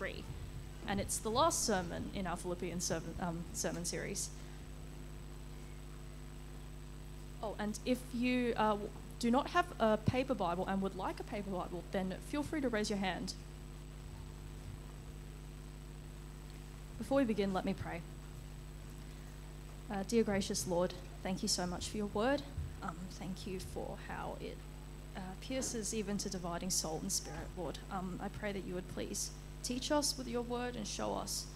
3. And it's the last sermon in our Philippian sermon, um, sermon series. Oh, and if you uh, do not have a paper Bible and would like a paper Bible, then feel free to raise your hand. Before we begin, let me pray. Uh, dear gracious Lord, thank you so much for your word. Um, thank you for how it uh, pierces even to dividing soul and spirit, Lord. Um, I pray that you would please teach us with your word and show us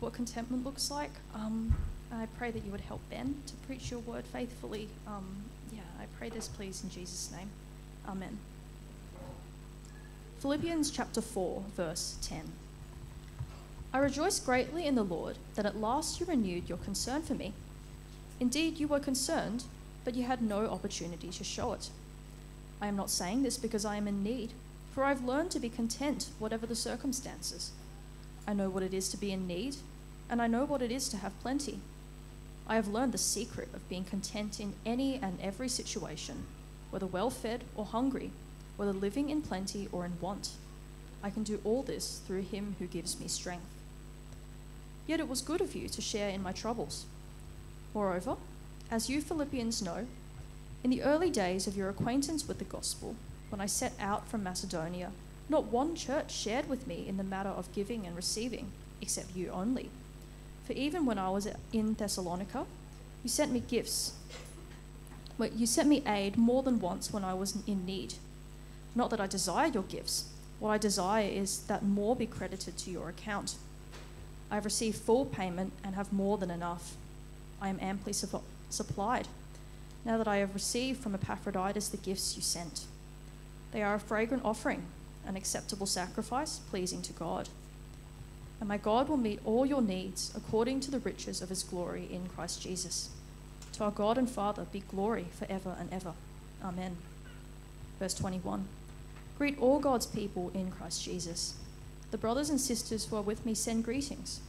what contentment looks like. Um, I pray that you would help Ben to preach your word faithfully. Um, yeah, I pray this, please, in Jesus' name. Amen. Philippians chapter 4, verse 10. I rejoice greatly in the Lord that at last you renewed your concern for me. Indeed, you were concerned, but you had no opportunity to show it. I am not saying this because I am in need, for I've learned to be content, whatever the circumstances. I know what it is to be in need, and I know what it is to have plenty. I have learned the secret of being content in any and every situation, whether well fed or hungry, whether living in plenty or in want. I can do all this through him who gives me strength. Yet it was good of you to share in my troubles. Moreover, as you Philippians know, in the early days of your acquaintance with the gospel, when I set out from Macedonia, not one church shared with me in the matter of giving and receiving, except you only. For even when I was in Thessalonica, you sent me gifts. You sent me aid more than once when I was in need. Not that I desire your gifts. What I desire is that more be credited to your account. I have received full payment and have more than enough. I am amply su- supplied now that I have received from Epaphroditus the gifts you sent. They are a fragrant offering, an acceptable sacrifice, pleasing to God. And my God will meet all your needs according to the riches of his glory in Christ Jesus. To our God and Father be glory forever and ever. Amen. Verse 21 Greet all God's people in Christ Jesus. The brothers and sisters who are with me send greetings.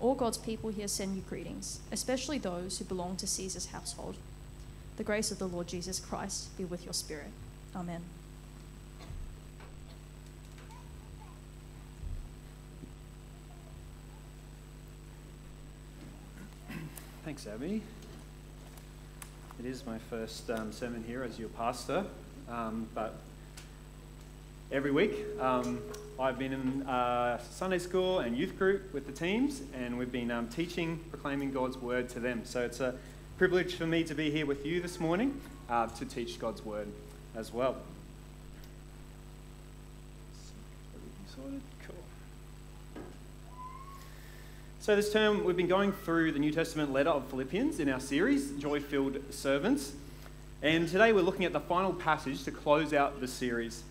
All God's people here send you greetings, especially those who belong to Caesar's household. The grace of the Lord Jesus Christ be with your spirit. Amen. Thanks, Abby. It is my first um, sermon here as your pastor, um, but every week um, I've been in uh, Sunday school and youth group with the teams, and we've been um, teaching, proclaiming God's word to them. So it's a privilege for me to be here with you this morning uh, to teach God's word as well. So, this term we've been going through the New Testament letter of Philippians in our series, Joy Filled Servants. And today we're looking at the final passage to close out the series.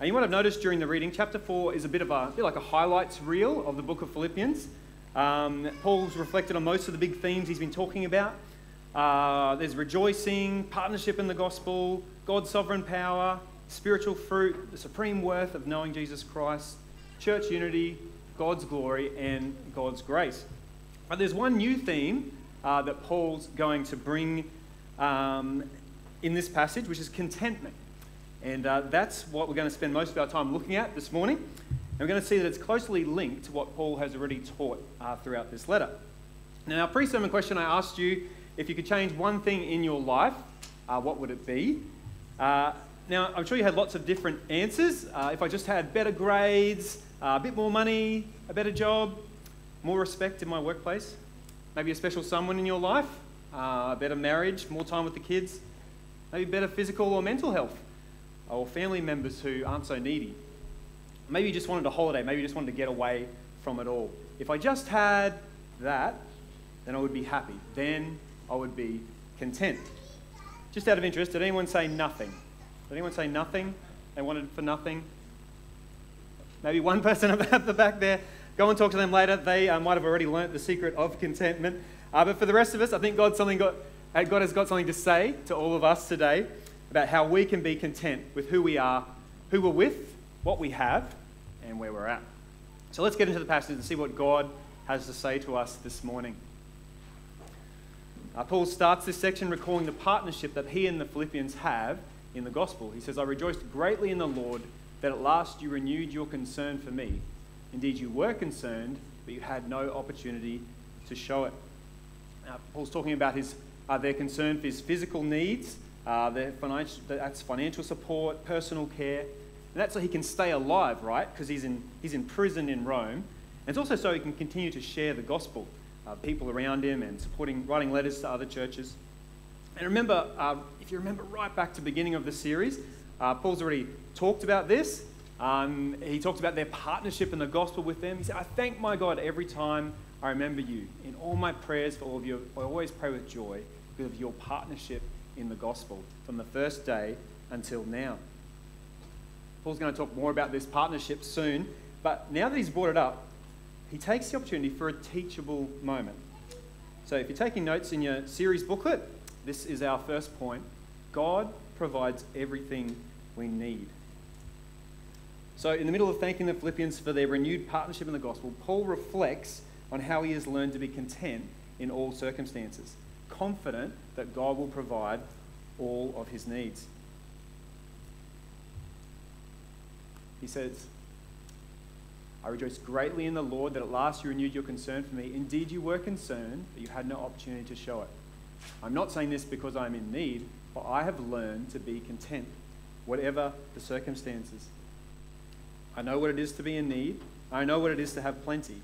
And you might have noticed during the reading, chapter 4 is a bit of a, a bit like a highlights reel of the book of Philippians. Um, Paul's reflected on most of the big themes he's been talking about. Uh, there's rejoicing, partnership in the gospel, God's sovereign power, spiritual fruit, the supreme worth of knowing Jesus Christ, church unity, God's glory and God's grace. But there's one new theme uh, that Paul's going to bring um, in this passage, which is contentment. And uh, that's what we're going to spend most of our time looking at this morning. And we're going to see that it's closely linked to what Paul has already taught uh, throughout this letter. Now, our pre sermon question I asked you if you could change one thing in your life, uh, what would it be? Now, I'm sure you had lots of different answers. Uh, if I just had better grades, uh, a bit more money, a better job, more respect in my workplace, maybe a special someone in your life, uh, a better marriage, more time with the kids, maybe better physical or mental health, or family members who aren't so needy. Maybe you just wanted a holiday, maybe you just wanted to get away from it all. If I just had that, then I would be happy. Then I would be content. Just out of interest, did anyone say nothing? Did anyone say nothing? They wanted for nothing? Maybe one person at the back there. Go and talk to them later. They uh, might have already learnt the secret of contentment. Uh, but for the rest of us, I think God, something got, uh, God has got something to say to all of us today about how we can be content with who we are, who we're with, what we have, and where we're at. So let's get into the passage and see what God has to say to us this morning. Uh, Paul starts this section recalling the partnership that he and the Philippians have in the gospel. He says, I rejoiced greatly in the Lord that at last you renewed your concern for me. Indeed, you were concerned, but you had no opportunity to show it. Paul's talking about his, uh, their concern for his physical needs, uh, their financial, that's financial support, personal care. And that's so he can stay alive, right? Because he's in, he's in prison in Rome. And it's also so he can continue to share the gospel, uh, people around him, and supporting, writing letters to other churches. And remember, uh, if you remember right back to the beginning of the series, uh, Paul's already talked about this. Um, he talked about their partnership in the gospel with them. He said, I thank my God every time I remember you. In all my prayers for all of you, I always pray with joy because of your partnership in the gospel from the first day until now. Paul's going to talk more about this partnership soon, but now that he's brought it up, he takes the opportunity for a teachable moment. So if you're taking notes in your series booklet, this is our first point. God provides everything we need. So, in the middle of thanking the Philippians for their renewed partnership in the gospel, Paul reflects on how he has learned to be content in all circumstances, confident that God will provide all of his needs. He says, I rejoice greatly in the Lord that at last you renewed your concern for me. Indeed, you were concerned, but you had no opportunity to show it. I'm not saying this because I'm in need, for I have learned to be content, whatever the circumstances. I know what it is to be in need. I know what it is to have plenty.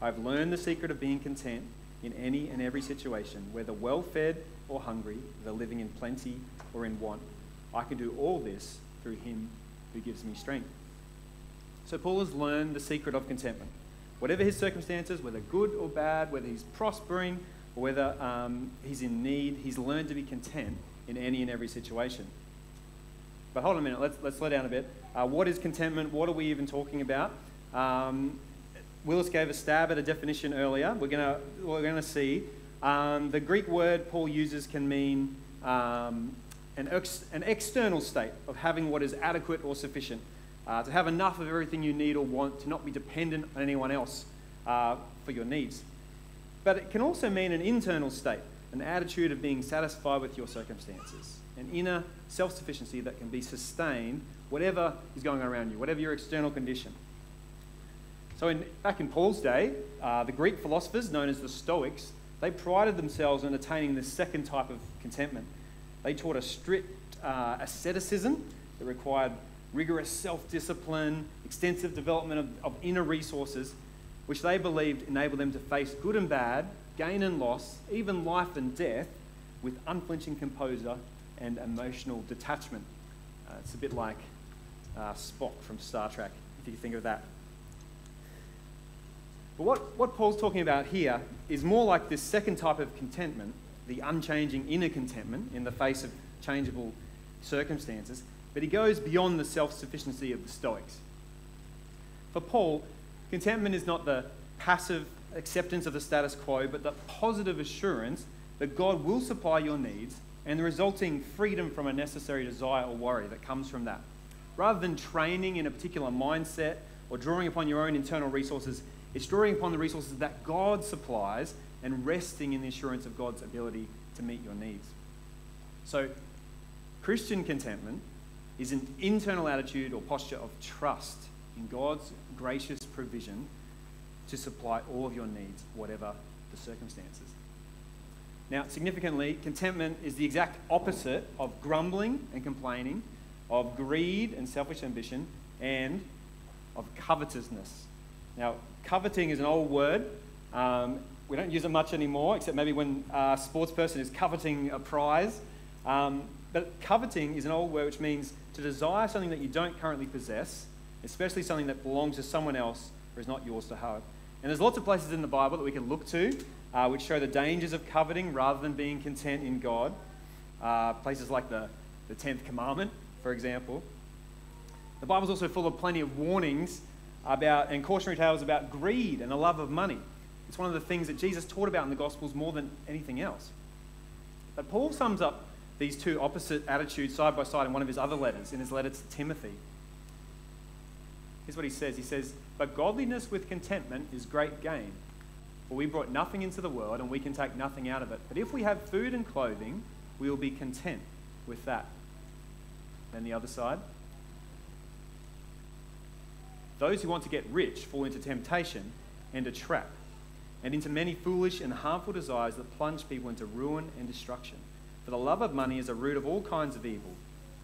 I've learned the secret of being content in any and every situation, whether well fed or hungry, whether living in plenty or in want. I can do all this through him who gives me strength. So Paul has learned the secret of contentment. Whatever his circumstances, whether good or bad, whether he's prospering whether um, he's in need, he's learned to be content in any and every situation. But hold on a minute, let's, let's slow down a bit. Uh, what is contentment? What are we even talking about? Um, Willis gave a stab at a definition earlier. We're going we're gonna see. Um, the Greek word Paul uses can mean um, an, ex- an external state of having what is adequate or sufficient, uh, to have enough of everything you need or want, to not be dependent on anyone else uh, for your needs. But it can also mean an internal state, an attitude of being satisfied with your circumstances, an inner self sufficiency that can be sustained, whatever is going on around you, whatever your external condition. So, in, back in Paul's day, uh, the Greek philosophers, known as the Stoics, they prided themselves on attaining this second type of contentment. They taught a strict uh, asceticism that required rigorous self discipline, extensive development of, of inner resources, which they believed enabled them to face good and bad, gain and loss, even life and death, with unflinching composure and emotional detachment. Uh, it's a bit like uh, Spock from Star Trek, if you think of that. But what, what Paul's talking about here is more like this second type of contentment, the unchanging inner contentment in the face of changeable circumstances, but he goes beyond the self sufficiency of the Stoics. For Paul, contentment is not the passive acceptance of the status quo, but the positive assurance that God will supply your needs and the resulting freedom from a necessary desire or worry that comes from that. Rather than training in a particular mindset or drawing upon your own internal resources, it's drawing upon the resources that God supplies and resting in the assurance of God's ability to meet your needs. So, Christian contentment is an internal attitude or posture of trust in God's gracious provision to supply all of your needs, whatever the circumstances. Now, significantly, contentment is the exact opposite of grumbling and complaining, of greed and selfish ambition, and of covetousness. Now, coveting is an old word. Um, we don't use it much anymore, except maybe when a sports person is coveting a prize. Um, but coveting is an old word which means to desire something that you don't currently possess, especially something that belongs to someone else or is not yours to have. And there's lots of places in the Bible that we can look to uh, which show the dangers of coveting rather than being content in God. Uh, places like the, the 10th commandment, for example. The Bible's also full of plenty of warnings about and cautionary tales about greed and the love of money. It's one of the things that Jesus taught about in the Gospels more than anything else. But Paul sums up these two opposite attitudes side by side in one of his other letters, in his letter to Timothy. Here's what he says He says, But godliness with contentment is great gain. For we brought nothing into the world, and we can take nothing out of it. But if we have food and clothing, we will be content with that. Then the other side. Those who want to get rich fall into temptation and a trap, and into many foolish and harmful desires that plunge people into ruin and destruction. For the love of money is a root of all kinds of evil.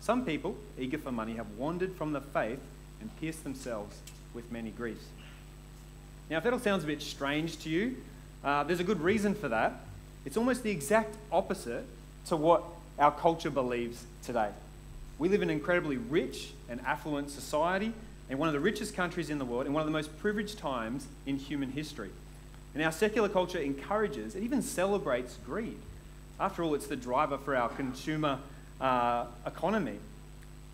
Some people, eager for money, have wandered from the faith and pierced themselves with many griefs. Now, if that all sounds a bit strange to you, uh, there's a good reason for that. It's almost the exact opposite to what our culture believes today. We live in an incredibly rich and affluent society in one of the richest countries in the world, in one of the most privileged times in human history. And our secular culture encourages, it even celebrates greed. After all, it's the driver for our consumer uh, economy.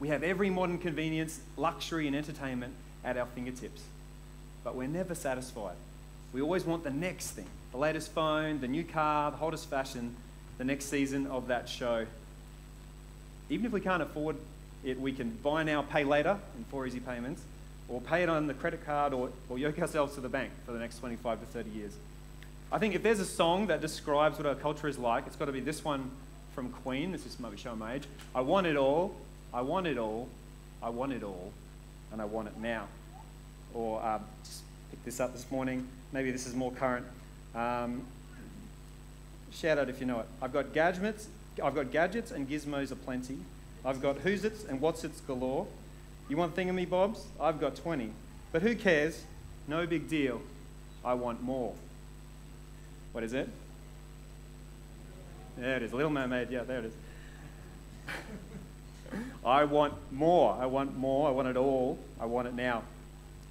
We have every modern convenience, luxury, and entertainment at our fingertips. But we're never satisfied. We always want the next thing the latest phone, the new car, the hottest fashion, the next season of that show. Even if we can't afford it, we can buy now, pay later in four easy payments, or pay it on the credit card, or, or yoke ourselves to the bank for the next 25 to 30 years. I think if there's a song that describes what our culture is like, it's got to be this one from Queen. This is maybe showing my age. I want it all, I want it all, I want it all, and I want it now. Or uh, just pick this up this morning. Maybe this is more current. Um, shout out if you know it. I've got gadgets. I've got gadgets and gizmos aplenty. I've got who's its and what's its galore. You want thingamy bobs? I've got 20. But who cares? No big deal. I want more. What is it? There it is. Little Mermaid. Yeah, there it is. I want more. I want more. I want it all. I want it now.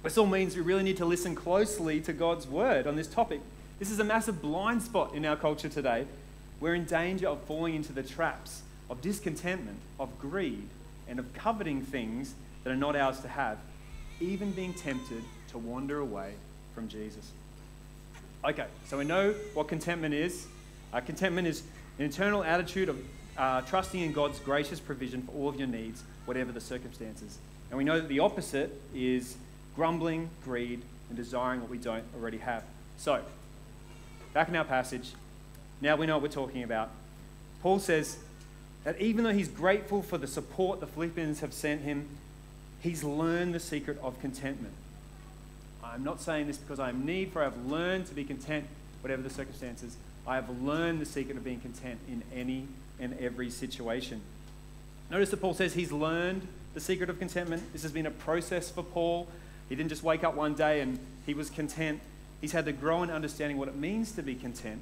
This all means we really need to listen closely to God's word on this topic. This is a massive blind spot in our culture today. We're in danger of falling into the traps of discontentment, of greed, and of coveting things that are not ours to have, even being tempted to wander away from Jesus. Okay, so we know what contentment is. Uh, contentment is an internal attitude of uh, trusting in God's gracious provision for all of your needs, whatever the circumstances. And we know that the opposite is grumbling, greed, and desiring what we don't already have. So, back in our passage, now we know what we're talking about. Paul says that even though he's grateful for the support the Philippians have sent him, he's learned the secret of contentment. I'm not saying this because I am need, for I have learned to be content, whatever the circumstances. I have learned the secret of being content in any and every situation. Notice that Paul says he's learned the secret of contentment. This has been a process for Paul. He didn't just wake up one day and he was content. He's had to grow in understanding what it means to be content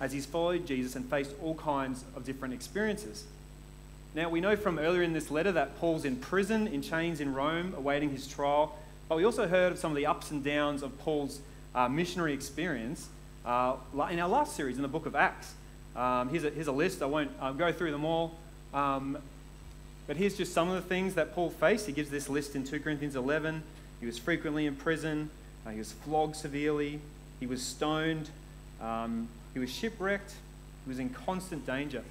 as he's followed Jesus and faced all kinds of different experiences. Now, we know from earlier in this letter that Paul's in prison, in chains in Rome, awaiting his trial. But we also heard of some of the ups and downs of Paul's uh, missionary experience uh, in our last series in the book of Acts. Um, here's, a, here's a list. I won't uh, go through them all. Um, but here's just some of the things that Paul faced. He gives this list in 2 Corinthians 11. He was frequently in prison. Uh, he was flogged severely. He was stoned. Um, he was shipwrecked. He was in constant danger.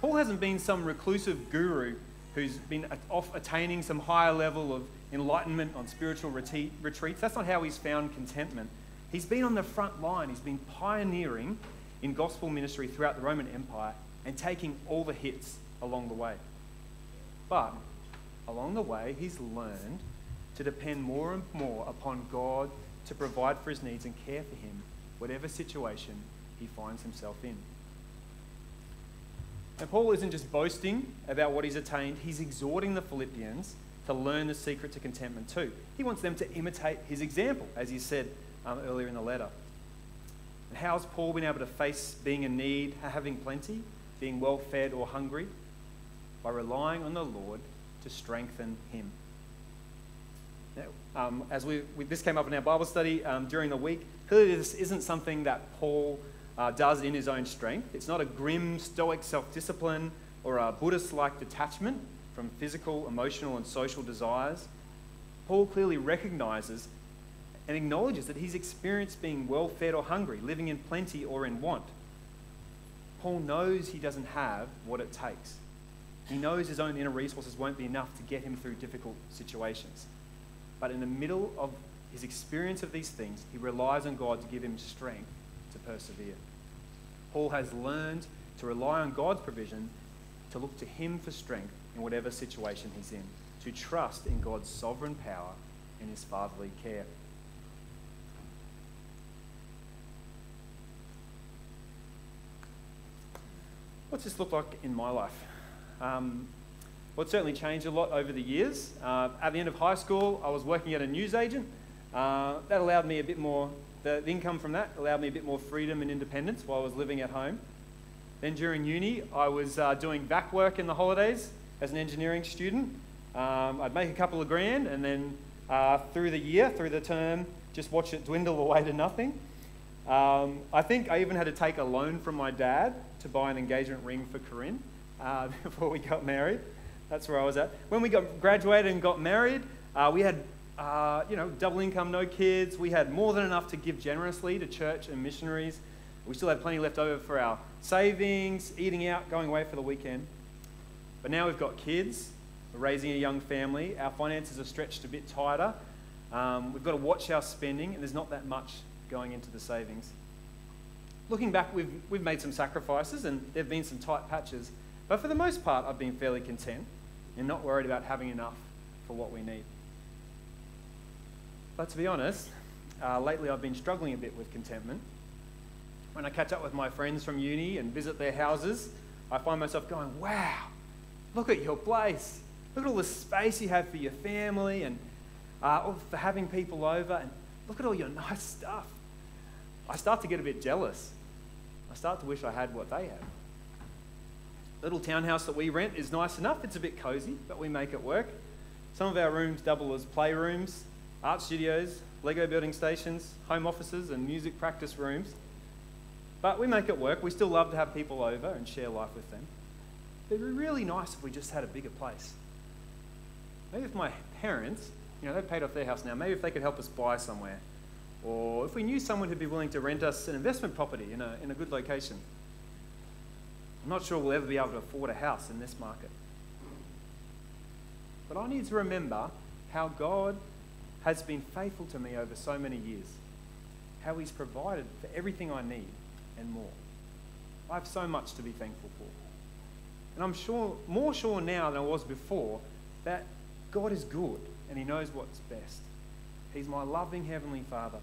Paul hasn't been some reclusive guru who's been off attaining some higher level of enlightenment on spiritual retreats. That's not how he's found contentment. He's been on the front line. He's been pioneering in gospel ministry throughout the Roman Empire and taking all the hits along the way. But along the way, he's learned to depend more and more upon God to provide for his needs and care for him, whatever situation he finds himself in. And Paul isn't just boasting about what he's attained, he's exhorting the Philippians to learn the secret to contentment too. He wants them to imitate his example, as he said um, earlier in the letter. And how Paul been able to face being in need, having plenty, being well fed or hungry? By relying on the Lord to strengthen him. Now, um, as we, we, this came up in our Bible study um, during the week, clearly this isn't something that Paul uh, does in his own strength. It's not a grim, stoic self discipline or a Buddhist like detachment from physical, emotional, and social desires. Paul clearly recognizes and acknowledges that he's experienced being well fed or hungry, living in plenty or in want. Paul knows he doesn't have what it takes. He knows his own inner resources won't be enough to get him through difficult situations. But in the middle of his experience of these things, he relies on God to give him strength to persevere. Paul has learned to rely on God's provision, to look to him for strength in whatever situation he's in, to trust in God's sovereign power and his fatherly care. What's this look like in my life? Um, well, it's certainly changed a lot over the years. Uh, at the end of high school, I was working at a newsagent. Uh, that allowed me a bit more, the, the income from that allowed me a bit more freedom and independence while I was living at home. Then during uni, I was uh, doing back work in the holidays as an engineering student. Um, I'd make a couple of grand and then uh, through the year, through the term, just watch it dwindle away to nothing. Um, I think I even had to take a loan from my dad to buy an engagement ring for Corinne uh, before we got married. That's where I was at. When we got graduated and got married, uh, we had uh, you know double income, no kids. We had more than enough to give generously to church and missionaries. We still had plenty left over for our savings, eating out, going away for the weekend. But now we've got kids, we're raising a young family. Our finances are stretched a bit tighter. Um, we've got to watch our spending, and there's not that much going into the savings. Looking back, we've, we've made some sacrifices, and there have been some tight patches. But for the most part, I've been fairly content and not worried about having enough for what we need. But to be honest, uh, lately I've been struggling a bit with contentment. When I catch up with my friends from uni and visit their houses, I find myself going, wow, look at your place. Look at all the space you have for your family and uh, for having people over, and look at all your nice stuff. I start to get a bit jealous. I start to wish I had what they have little townhouse that we rent is nice enough. It's a bit cozy, but we make it work. Some of our rooms double as playrooms, art studios, Lego building stations, home offices, and music practice rooms. But we make it work. We still love to have people over and share life with them. It'd be really nice if we just had a bigger place. Maybe if my parents, you know, they've paid off their house now, maybe if they could help us buy somewhere. Or if we knew someone who'd be willing to rent us an investment property in a, in a good location. I'm not sure we'll ever be able to afford a house in this market. But I need to remember how God has been faithful to me over so many years, how He's provided for everything I need and more. I have so much to be thankful for. And I'm sure, more sure now than I was before, that God is good and He knows what's best. He's my loving Heavenly Father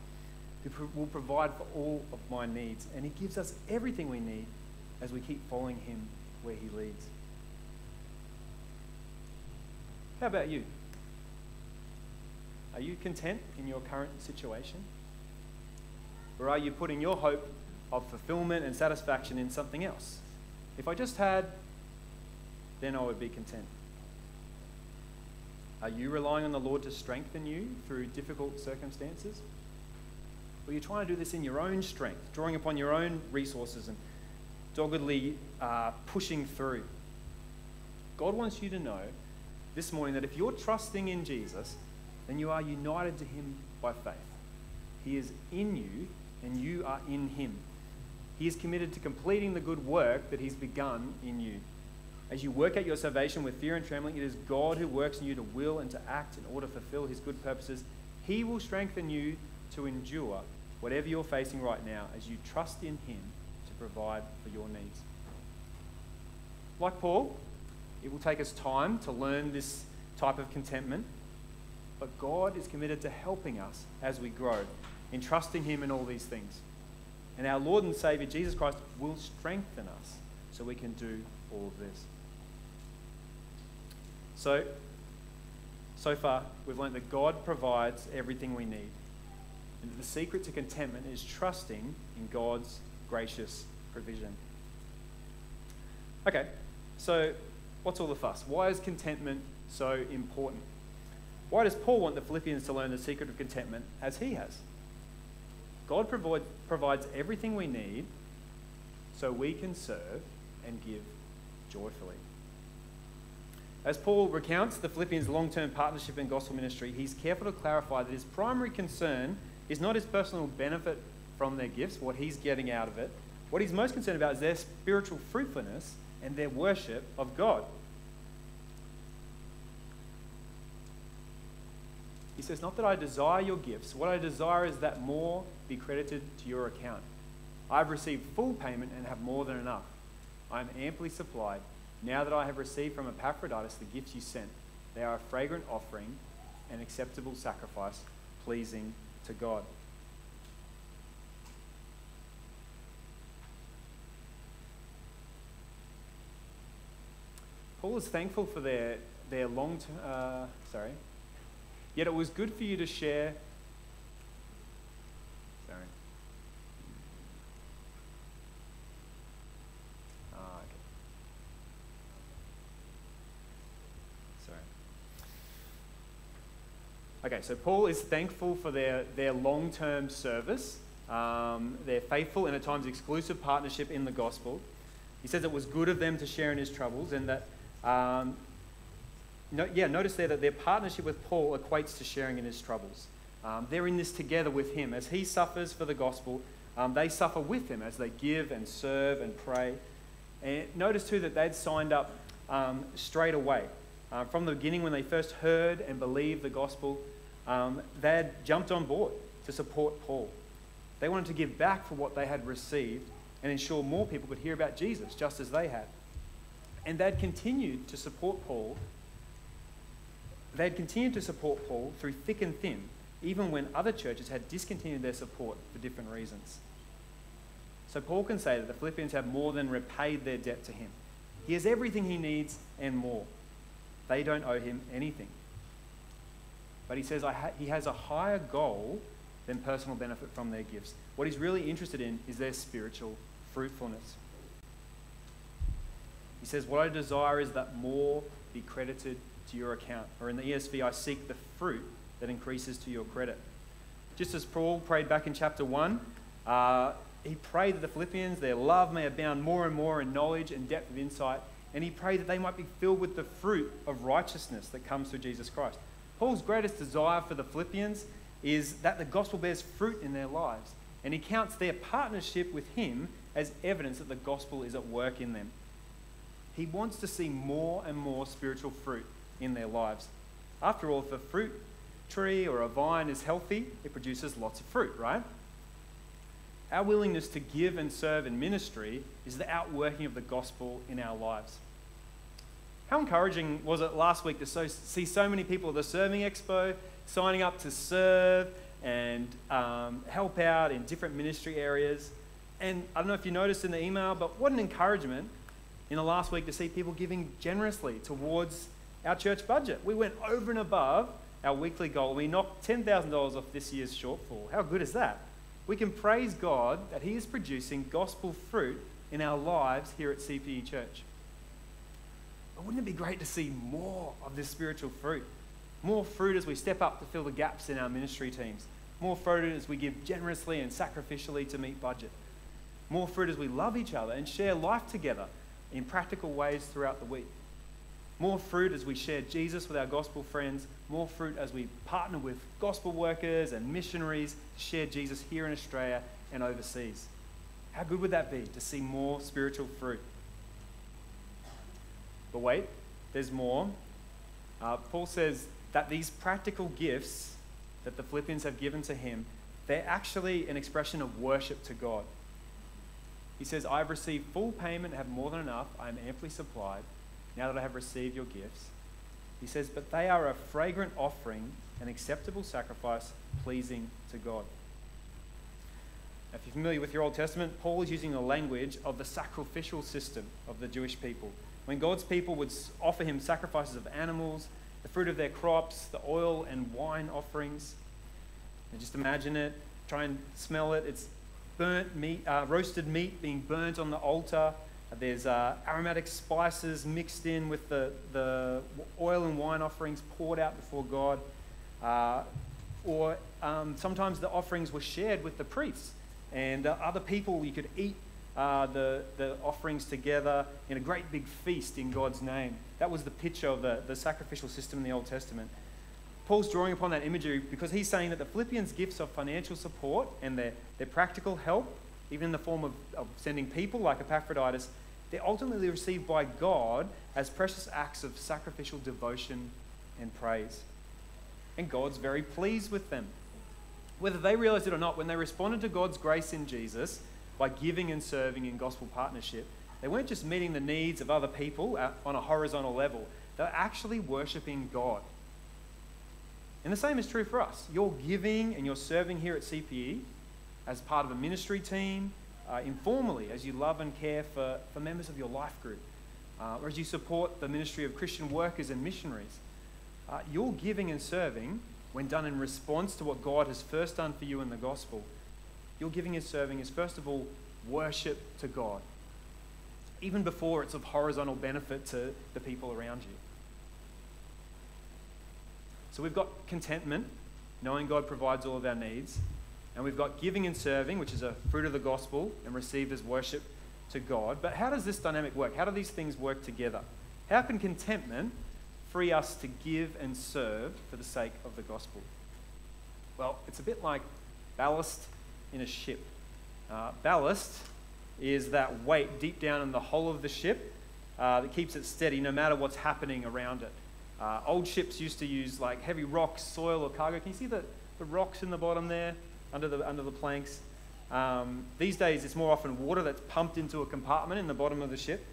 who will provide for all of my needs, and He gives us everything we need as we keep following Him where He leads. How about you? Are you content in your current situation? Or are you putting your hope of fulfillment and satisfaction in something else? If I just had, then I would be content. Are you relying on the Lord to strengthen you through difficult circumstances? Or you're trying to do this in your own strength, drawing upon your own resources and doggedly uh, pushing through. God wants you to know this morning that if you're trusting in Jesus, then you are united to Him by faith. He is in you, and you are in Him. He is committed to completing the good work that He's begun in you. As you work out your salvation with fear and trembling, it is God who works in you to will and to act in order to fulfill His good purposes. He will strengthen you to endure whatever you're facing right now as you trust in Him to provide for your needs. Like Paul, it will take us time to learn this type of contentment, but God is committed to helping us as we grow in trusting Him in all these things. And our Lord and Savior Jesus Christ will strengthen us so we can do all of this. So, so far, we've learned that God provides everything we need. And the secret to contentment is trusting in God's gracious provision. Okay, so what's all the fuss? Why is contentment so important? Why does Paul want the Philippians to learn the secret of contentment as he has? God provide, provides everything we need so we can serve and give joyfully. As Paul recounts the Philippians' long term partnership in gospel ministry, he's careful to clarify that his primary concern is not his personal benefit from their gifts, what he's getting out of it, what he's most concerned about is their spiritual fruitfulness and their worship of God. He says, Not that I desire your gifts. What I desire is that more be credited to your account. I've received full payment and have more than enough. I am amply supplied. Now that I have received from Epaphroditus the gifts you sent, they are a fragrant offering, an acceptable sacrifice pleasing to God. Paul is thankful for their, their long uh, sorry. Yet it was good for you to share. Sorry. Ah, okay. Sorry. Okay, so Paul is thankful for their, their long term service, um, their faithful and at times exclusive partnership in the gospel. He says it was good of them to share in his troubles and that um, no, yeah, notice there that their partnership with Paul equates to sharing in his troubles. Um, they're in this together with him. As he suffers for the gospel, um, they suffer with him as they give and serve and pray. And notice too that they'd signed up um, straight away. Uh, from the beginning, when they first heard and believed the gospel, um, they had jumped on board to support Paul. They wanted to give back for what they had received and ensure more people could hear about Jesus just as they had. And they'd continued to support Paul. They'd continued to support Paul through thick and thin, even when other churches had discontinued their support for different reasons. So Paul can say that the Philippians have more than repaid their debt to him. He has everything he needs and more. They don't owe him anything. But he says ha- he has a higher goal than personal benefit from their gifts. What he's really interested in is their spiritual fruitfulness. He says, What I desire is that more be credited to your account. Or in the ESV, I seek the fruit that increases to your credit. Just as Paul prayed back in chapter 1, uh, he prayed that the Philippians, their love may abound more and more in knowledge and depth of insight, and he prayed that they might be filled with the fruit of righteousness that comes through Jesus Christ. Paul's greatest desire for the Philippians is that the gospel bears fruit in their lives, and he counts their partnership with him as evidence that the gospel is at work in them. He wants to see more and more spiritual fruit in their lives. After all, if a fruit tree or a vine is healthy, it produces lots of fruit, right? Our willingness to give and serve in ministry is the outworking of the gospel in our lives. How encouraging was it last week to so, see so many people at the Serving Expo signing up to serve and um, help out in different ministry areas? And I don't know if you noticed in the email, but what an encouragement in the last week to see people giving generously towards our church budget. We went over and above our weekly goal. We knocked $10,000 off this year's shortfall. How good is that? We can praise God that He is producing gospel fruit in our lives here at CPE Church. But wouldn't it be great to see more of this spiritual fruit? More fruit as we step up to fill the gaps in our ministry teams. More fruit as we give generously and sacrificially to meet budget. More fruit as we love each other and share life together in practical ways throughout the week. More fruit as we share Jesus with our gospel friends. More fruit as we partner with gospel workers and missionaries to share Jesus here in Australia and overseas. How good would that be to see more spiritual fruit? But wait, there's more. Uh, Paul says that these practical gifts that the Philippians have given to him, they're actually an expression of worship to God. He says, I have received full payment, have more than enough. I am amply supplied now that I have received your gifts. He says, But they are a fragrant offering, an acceptable sacrifice, pleasing to God. Now, if you're familiar with your Old Testament, Paul is using the language of the sacrificial system of the Jewish people. When God's people would offer him sacrifices of animals, the fruit of their crops, the oil and wine offerings. And just imagine it, try and smell it. It's burnt meat, uh, roasted meat being burnt on the altar. There's uh, aromatic spices mixed in with the, the oil and wine offerings poured out before God. Uh, or um, sometimes the offerings were shared with the priests and uh, other people. You could eat uh, the, the offerings together in a great big feast in God's name. That was the picture of the, the sacrificial system in the Old Testament. Paul's drawing upon that imagery because he's saying that the Philippians' gifts of financial support and their, their practical help, even in the form of, of sending people like Epaphroditus, they're ultimately received by God as precious acts of sacrificial devotion and praise. And God's very pleased with them. Whether they realize it or not, when they responded to God's grace in Jesus by giving and serving in gospel partnership, they weren't just meeting the needs of other people on a horizontal level, they were actually worshipping God And the same is true for us. You're giving and you're serving here at CPE as part of a ministry team, uh, informally, as you love and care for, for members of your life group, uh, or as you support the ministry of Christian workers and missionaries. Uh, your giving and serving, when done in response to what God has first done for you in the gospel, your giving and serving is first of all worship to God, even before it's of horizontal benefit to the people around you. So we've got contentment, knowing God provides all of our needs. And we've got giving and serving, which is a fruit of the gospel and received as worship to God. But how does this dynamic work? How do these things work together? How can contentment free us to give and serve for the sake of the gospel? Well, it's a bit like ballast in a ship. Uh, ballast is that weight deep down in the hull of the ship uh, that keeps it steady no matter what's happening around it. Uh, old ships used to use like heavy rocks, soil, or cargo. Can you see the, the rocks in the bottom there under the, under the planks? Um, these days, it's more often water that's pumped into a compartment in the bottom of the ship.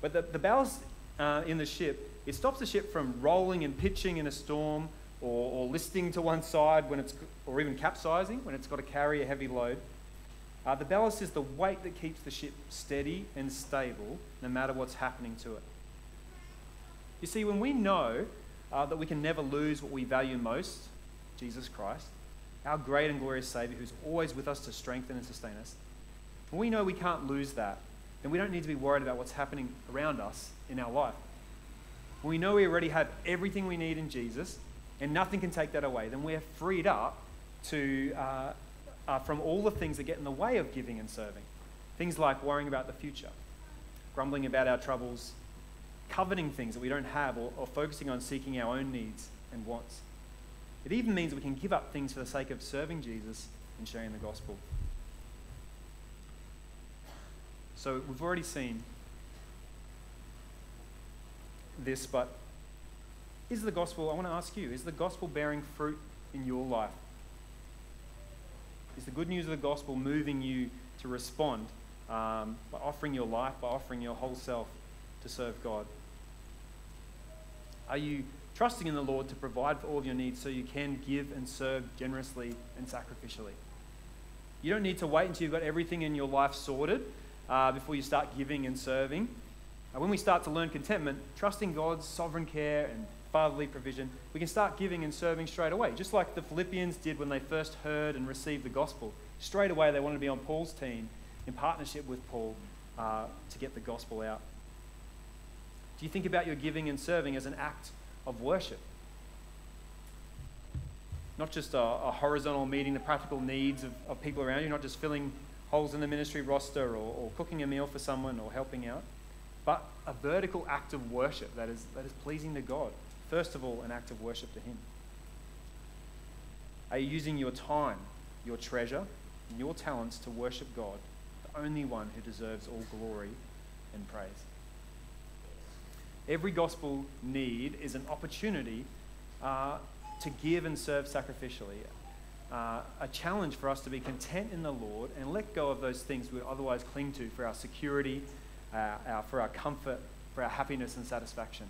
But the, the ballast uh, in the ship, it stops the ship from rolling and pitching in a storm or, or listing to one side when it's, or even capsizing when it's got to carry a heavy load. Uh, the ballast is the weight that keeps the ship steady and stable no matter what's happening to it. You see, when we know uh, that we can never lose what we value most, Jesus Christ, our great and glorious Saviour who's always with us to strengthen and sustain us, when we know we can't lose that, then we don't need to be worried about what's happening around us in our life. When we know we already have everything we need in Jesus and nothing can take that away, then we're freed up to, uh, uh, from all the things that get in the way of giving and serving. Things like worrying about the future, grumbling about our troubles, coveting things that we don't have, or, or focusing on seeking our own needs and wants. It even means we can give up things for the sake of serving Jesus and sharing the gospel. So we've already seen this, but is the gospel, I want to ask you, is the gospel bearing fruit in your life? Is the good news of the gospel moving you to respond um, by offering your life, by offering your whole self to serve God? Are you trusting in the Lord to provide for all of your needs so you can give and serve generously and sacrificially? You don't need to wait until you've got everything in your life sorted uh, before you start giving and serving. Uh, when we start to learn contentment, trusting God's sovereign care and fatherly provision, we can start giving and serving straight away, just like the Philippians did when they first heard and received the gospel. Straight away, they wanted to be on Paul's team in partnership with Paul uh, to get the gospel out. Do you think about your giving and serving as an act of worship? Not just a, a horizontal meeting the practical needs of, of, people around you, not just filling holes in the ministry roster or, or cooking a meal for someone or helping out, but a vertical act of worship that is, that is pleasing to God. First of all, an act of worship to Him. Are you using your time, your treasure, and your talents to worship God, the only one who deserves all glory and praise? Every gospel need is an opportunity uh, to give and serve sacrificially. Uh, a challenge for us to be content in the Lord and let go of those things we would otherwise cling to for our security, uh, our, for our comfort, for our happiness and satisfaction.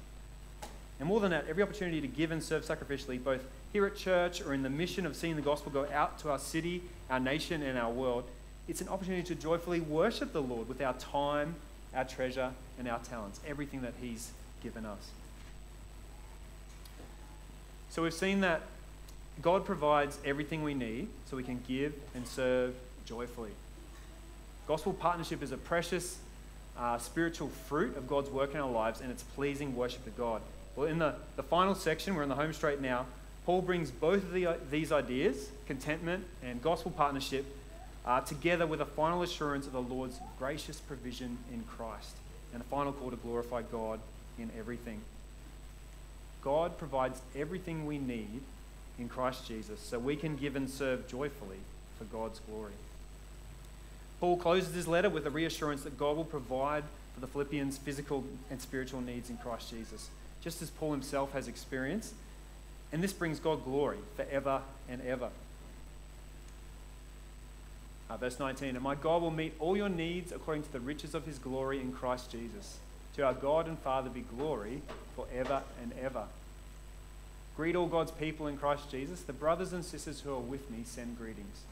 And more than that, every opportunity to give and serve sacrificially, both here at church or in the mission of seeing the gospel go out to our city, our nation, and our world, it's an opportunity to joyfully worship the Lord with our time, our treasure, and our talents, everything that He's given us. So we've seen that God provides everything we need so we can give and serve joyfully. Gospel partnership is a precious uh, spiritual fruit of God's work in our lives, and it's pleasing worship to God. Well, in the, the final section, we're in the home straight now, Paul brings both of the, these ideas, contentment and gospel partnership, uh, together with a final assurance of the Lord's gracious provision in Christ and a final call to glorify God in everything. God provides everything we need in Christ Jesus so we can give and serve joyfully for God's glory. Paul closes his letter with a reassurance that God will provide for the Philippians' physical and spiritual needs in Christ Jesus, just as Paul himself has experienced. And this brings God glory forever and ever. Uh, verse 19, and my God will meet all your needs according to the riches of his glory in Christ Jesus. To our God and Father be glory forever and ever. Greet all God's people in Christ Jesus. The brothers and sisters who are with me send greetings.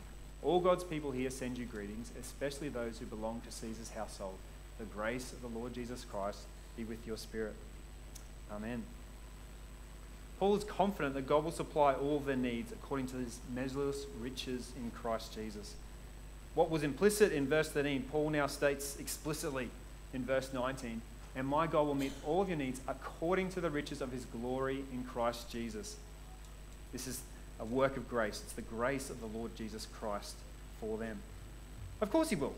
All God's people here send you greetings, especially those who belong to Caesar's household. The grace of the Lord Jesus Christ be with your spirit. Amen. Paul is confident that God will supply all their needs according to his measureless riches in Christ Jesus. What was implicit in verse 13, Paul now states explicitly in verse 19 and my God will meet all of your needs according to the riches of his glory in Christ Jesus. This is a work of grace. It's the grace of the Lord Jesus Christ for them. Of course, he will.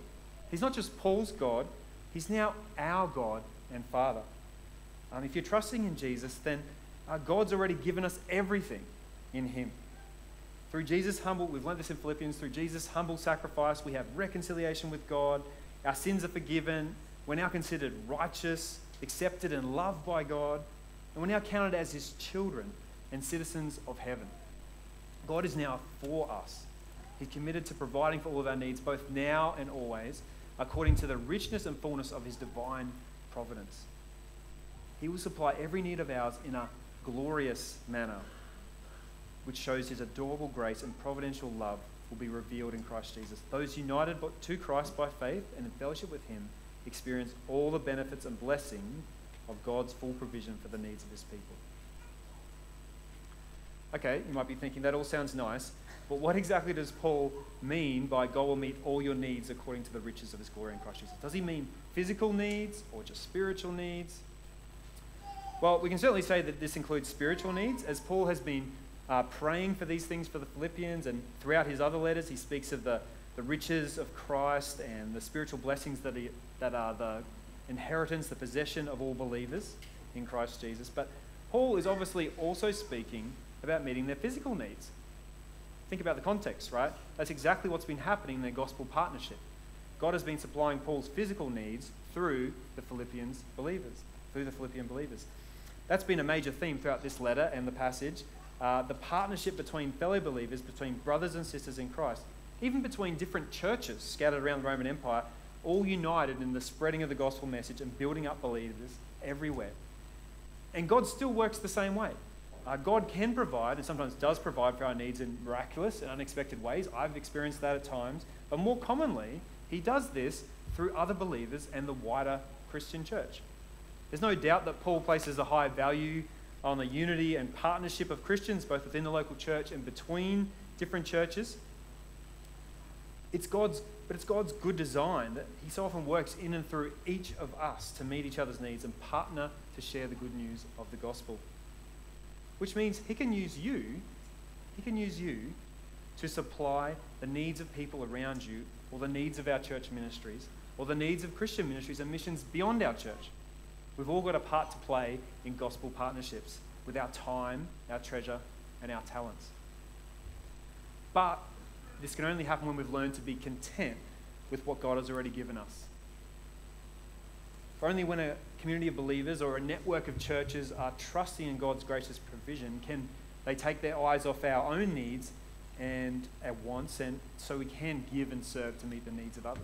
He's not just Paul's God, he's now our God and Father. Um, if you're trusting in Jesus, then uh, God's already given us everything in him. Through Jesus' humble, we've learned this in Philippians, through Jesus' humble sacrifice, we have reconciliation with God. Our sins are forgiven we're now considered righteous, accepted, and loved by God. And we're now counted as his children and citizens of heaven. God is now for us. He's committed to providing for all of our needs, both now and always, according to the richness and fullness of his divine providence. He will supply every need of ours in a glorious manner, which shows his adorable grace and providential love will be revealed in Christ Jesus. Those united to Christ by faith and in fellowship with him experience all the benefits and blessing of God's full provision for the needs of his people. Okay, you might be thinking that all sounds nice, but what exactly does Paul mean by God will meet all your needs according to the riches of his glory in Christ Jesus? Does he mean physical needs or just spiritual needs? Well, we can certainly say that this includes spiritual needs, as Paul has been uh, praying for these things for the Philippians, and throughout his other letters, he speaks of the, the riches of Christ and the spiritual blessings that, he, that are the inheritance, the possession of all believers in Christ Jesus. But Paul is obviously also speaking about meeting their physical needs. Think about the context, right? That's exactly what's been happening in their gospel partnership. God has been supplying Paul's physical needs through the Philippians believers, through the Philippian believers. That's been a major theme throughout this letter and the passage. Uh, the partnership between fellow believers, between brothers and sisters in Christ even between different churches scattered around the Roman Empire, all united in the spreading of the gospel message and building up believers everywhere. And God still works the same way. Uh, God can provide, and sometimes does provide for our needs in miraculous and unexpected ways. I've experienced that at times. But more commonly, He does this through other believers and the wider Christian church. There's no doubt that Paul places a high value on the unity and partnership of Christians, both within the local church and between different churches. It's God's, but it's God's good design that He so often works in and through each of us to meet each other's needs and partner to share the good news of the gospel. Which means He can use you, He can use you to supply the needs of people around you or the needs of our church ministries or the needs of Christian ministries and missions beyond our church. We've all got a part to play in gospel partnerships with our time, our treasure, and our talents. But this can only happen when we've learned to be content with what God has already given us. For only when a community of believers or a network of churches are trusting in God's gracious provision can they take their eyes off our own needs and our wants, and so we can give and serve to meet the needs of others.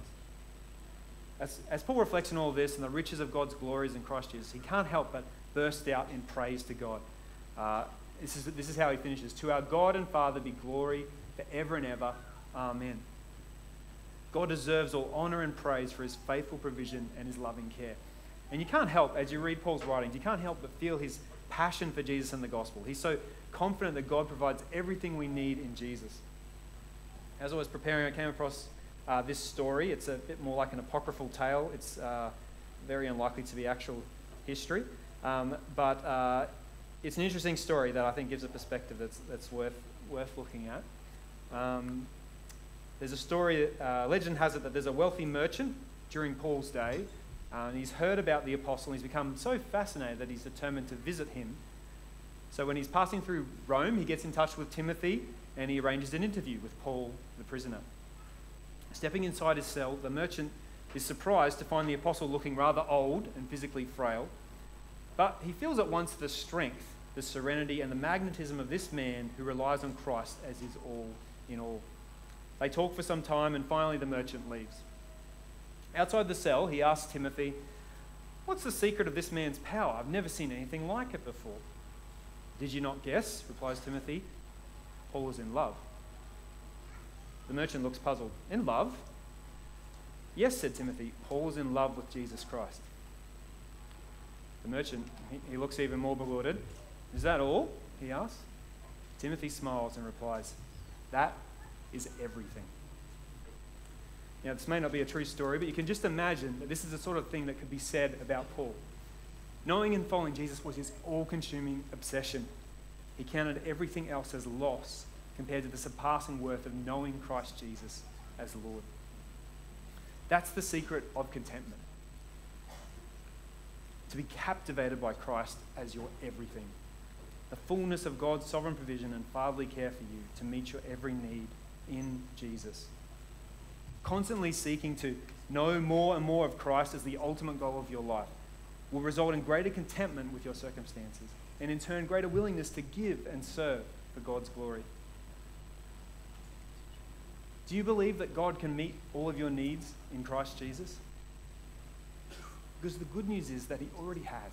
As, as Paul reflects on all this and the riches of God's glories in Christ Jesus, he can't help but burst out in praise to God. Uh, this, is, this is how he finishes To our God and Father be glory forever and ever. Amen. God deserves all honor and praise for his faithful provision and his loving care. And you can't help, as you read Paul's writings, you can't help but feel his passion for Jesus and the gospel. He's so confident that God provides everything we need in Jesus. As I was preparing, I came across uh, this story. It's a bit more like an apocryphal tale. It's uh, very unlikely to be actual history. Um, but uh, it's an interesting story that I think gives a perspective that's, that's worth, worth looking at. Um, there's a story, uh, legend has it that there's a wealthy merchant during Paul's day, uh, and he's heard about the apostle, and he's become so fascinated that he's determined to visit him. So when he's passing through Rome, he gets in touch with Timothy and he arranges an interview with Paul, the prisoner. Stepping inside his cell, the merchant is surprised to find the apostle looking rather old and physically frail, but he feels at once the strength, the serenity, and the magnetism of this man who relies on Christ as his all in all. They talk for some time, and finally the merchant leaves. Outside the cell, he asks Timothy, What's the secret of this man's power? I've never seen anything like it before. Did you not guess? replies Timothy. Paul is in love. The merchant looks puzzled. In love? Yes, said Timothy. Paul in love with Jesus Christ. The merchant, he, he looks even more bewildered. Is that all? he asks. Timothy smiles and replies, That is everything. Now, this may not be a true story, but you can just imagine that this is the sort of thing that could be said about Paul. Knowing and following Jesus was his all consuming obsession. He counted everything else as loss compared to the surpassing worth of knowing Christ Jesus as Lord. That's the secret of contentment. To be captivated by Christ as your everything. The fullness of God's sovereign provision and fatherly care for you to meet your every need in Jesus. Constantly seeking to know more and more of Christ as the ultimate goal of your life will result in greater contentment with your circumstances and, in turn, greater willingness to give and serve for God's glory. Do you believe that God can meet all of your needs in Christ Jesus? Because the good news is that He already has.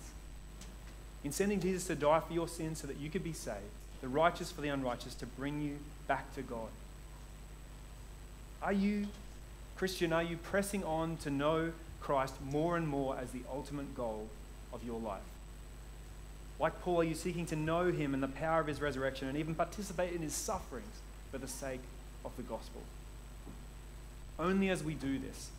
In sending Jesus to die for your sins so that you could be saved, the righteous for the unrighteous, to bring you back to God. Are you, Christian, are you pressing on to know Christ more and more as the ultimate goal of your life? Like Paul, are you seeking to know him and the power of his resurrection and even participate in his sufferings for the sake of the gospel? Only as we do this,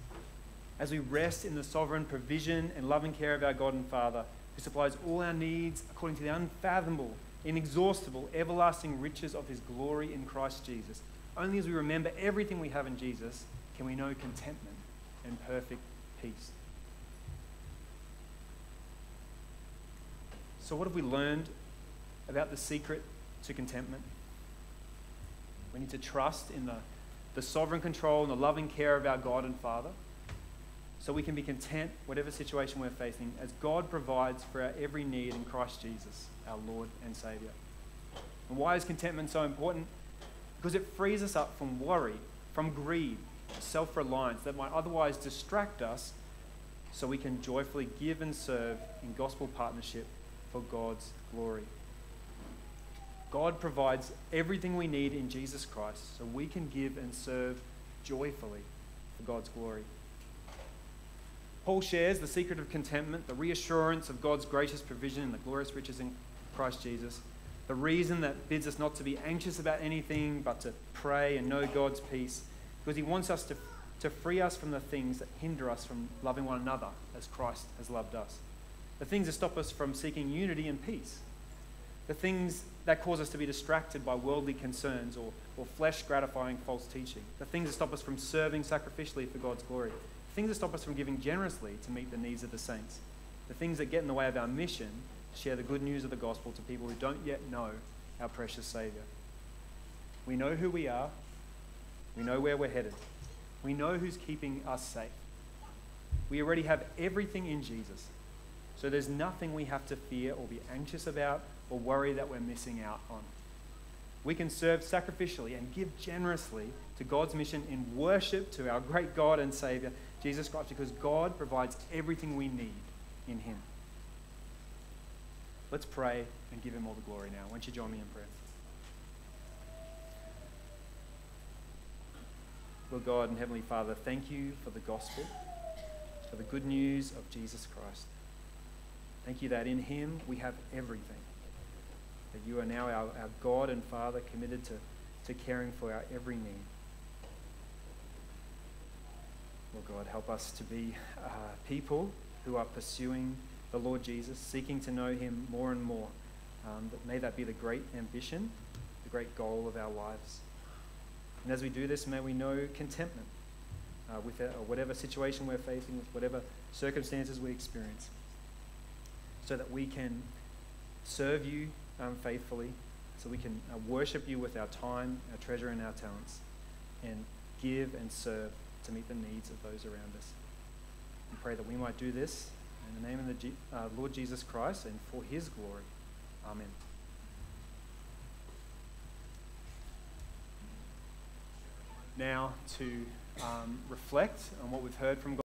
as we rest in the sovereign provision and loving care of our God and Father, who supplies all our needs according to the unfathomable, inexhaustible, everlasting riches of his glory in Christ Jesus. Only as we remember everything we have in Jesus can we know contentment and perfect peace. So, what have we learned about the secret to contentment? We need to trust in the, the sovereign control and the loving care of our God and Father so we can be content whatever situation we're facing as God provides for our every need in Christ Jesus, our Lord and Saviour. And why is contentment so important? Because it frees us up from worry, from greed, self reliance that might otherwise distract us so we can joyfully give and serve in gospel partnership for God's glory. God provides everything we need in Jesus Christ so we can give and serve joyfully for God's glory. Paul shares the secret of contentment, the reassurance of God's gracious provision and the glorious riches in Christ Jesus, the reason that bids us not to be anxious about anything but to pray and know God's peace, because he wants us to, to free us from the things that hinder us from loving one another as Christ has loved us, the things that stop us from seeking unity and peace, the things that cause us to be distracted by worldly concerns or, or flesh gratifying false teaching, the things that stop us from serving sacrificially for God's glory the things that stop us from giving generously to meet the needs of the saints, the things that get in the way of our mission to share the good news of the gospel to people who don't yet know our precious Saviour. We know who we are, we know where we're headed, we know who's keeping us safe. We already have everything in Jesus. So there's nothing we have to fear or be anxious about or worry that we're missing out on. We can serve sacrificially and give generously to God's mission in worship to our great God and Savior Jesus Christ because God provides everything we need in Him. Let's pray and give Him all the glory now. Won't you join me in prayer? Lord God and Heavenly Father, thank you for the gospel, for the good news of Jesus Christ. Thank you that in Him we have everything. That you are now our, our God and Father committed to, to caring for our every need. Lord God, help us to be uh, people who are pursuing the Lord Jesus, seeking to know him more and more. Um, but may that be the great ambition, the great goal of our lives. And as we do this, may we know contentment uh, with our, whatever situation we're facing, with whatever circumstances we experience, so that we can serve you um, faithfully, so we can uh, worship you with our time, our treasure, and our talents, and give and serve to meet the needs of those around us. We pray that we might do this in the name of the uh, Lord Jesus Christ and for his glory. Amen. Now, to um, reflect on what we've heard from God.